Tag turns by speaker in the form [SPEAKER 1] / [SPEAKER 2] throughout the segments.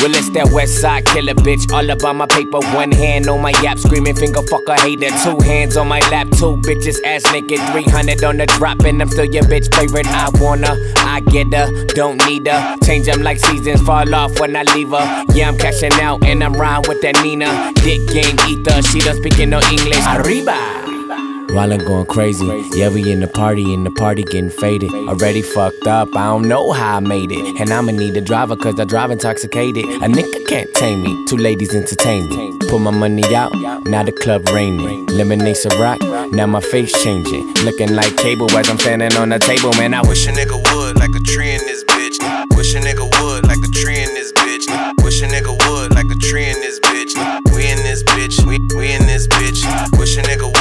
[SPEAKER 1] Well, it's that west side killer bitch. All about my paper, one hand on my yap, screaming finger fucker hater. Two hands on my lap, two bitches ass naked. 300 on the drop, and I'm still your bitch favorite. I wanna, I get her, don't need her. Change them like seasons, fall off when I leave her. Yeah, I'm cashing out, and I'm riding with that Nina. Dick game ether, she don't speak no English. Arriba! While I'm going crazy, yeah, we in the party, and the party getting faded. Already fucked up, I don't know how I made it. And I'ma need a driver, cause I drive intoxicated. A nigga can't tame me, two ladies entertain me. Put my money out, now the club raining. Lemonade rock, now my face changing. Looking like cable as I'm standing on the table, man. I wish a
[SPEAKER 2] nigga would, like a tree in this bitch. Wish a nigga would, like a tree in this bitch. Wish a nigga would, like a tree in this bitch. We in this bitch, we, we in this bitch. Wish a nigga would,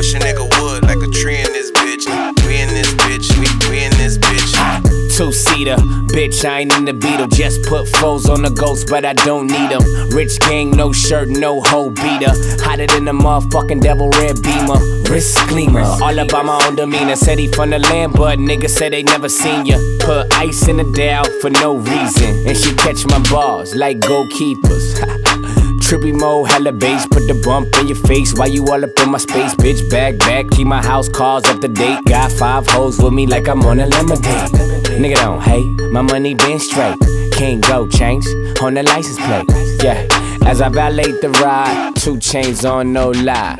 [SPEAKER 2] Wish a nigga would, like a tree in this bitch. We in this bitch, we, we in this
[SPEAKER 1] bitch. Two seater, bitch, I ain't in the Beetle. Just put foes on the ghost, but I don't need them. Rich gang, no shirt, no hoe beater. Hotter than the motherfucking devil red beamer. Wrist gleamer, all about my own demeanor. Said he from the land, but niggas said they never seen ya. Put ice in the Dow for no reason. And she catch my balls like goalkeepers. Trippy mode, hella bass, put the bump in your face. Why you all up in my space, bitch? Back, back, keep my house calls up to date. Got five hoes with me like I'm on a lemonade. Nigga don't hate, my money been straight. Can't go change on the license plate. Yeah, as I violate the ride, two chains on, no lie.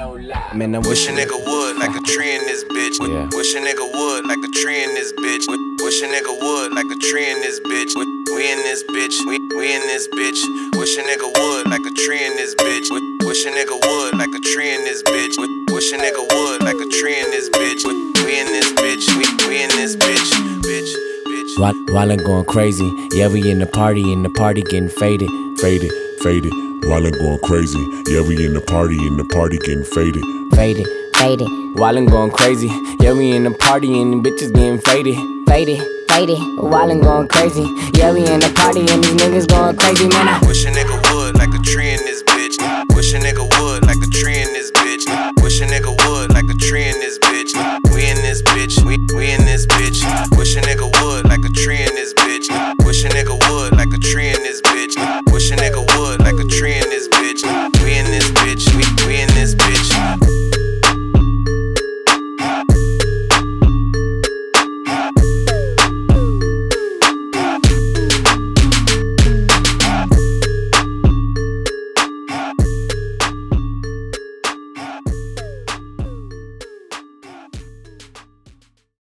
[SPEAKER 1] Man, I wish a nigga like a tree
[SPEAKER 2] in this bitch.
[SPEAKER 1] Yeah.
[SPEAKER 2] Wish a nigga would, like a tree in this bitch. Wish a nigga would, like a tree in this bitch. We in this bitch, we, we in this bitch. Wish a nigga would, like a tree in this bitch. Wish a nigga would, like a tree in this bitch. Wish a nigga would, like a tree in this bitch. We in this bitch, we, we in this bitch, bitch, bitch.
[SPEAKER 1] While, while I'm going crazy, yeah, we in the party, and the party getting faded, faded, faded. While I'm going crazy, yeah, we in the party, and the party getting faded, faded, faded. Wildin' going crazy. Yeah, we in the party and the bitches getting faded. Faded. Faded. Wildin' going crazy. Yeah, we in the party and these niggas going crazy, man. I
[SPEAKER 2] wish a nigga would like a tree in this bitch. Wish a nigga would like a tree in this bitch. Wish a nigga would like a tree in this bitch. We in this bitch. We, we in this bitch. Wish a nigga would like a tree in this bitch. Wish a nigga would like a tree in this bitch. Wish a nigga would like a tree in this bitch.